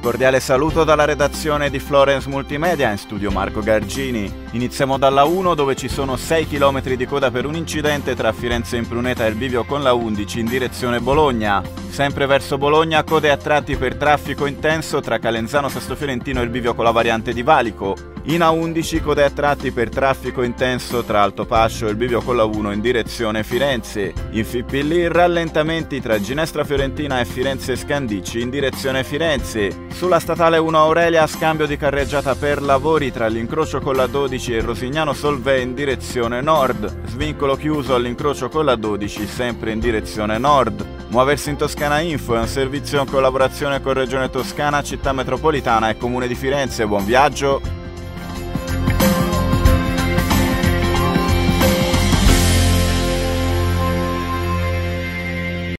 cordiale saluto dalla redazione di Florence Multimedia in studio Marco Gargini. Iniziamo dalla 1 dove ci sono 6 km di coda per un incidente tra Firenze in Pruneta e il bivio con la 11 in direzione Bologna. Sempre verso Bologna code a tratti per traffico intenso tra Calenzano Sesto Fiorentino e il bivio con la variante di Valico. In A11 code a tratti per traffico intenso tra Altopascio e il bivio con la 1 in direzione Firenze. In FIPL rallentamenti tra Ginestra Fiorentina e Firenze Scandicci in direzione Firenze. Sulla statale 1 Aurelia scambio di carreggiata per lavori tra l'incrocio con la 12 e Rosignano Solvè in direzione nord. Svincolo chiuso all'incrocio con la 12 sempre in direzione nord. Muoversi in Toscana Info è un servizio in collaborazione con Regione Toscana, Città Metropolitana e Comune di Firenze. Buon viaggio!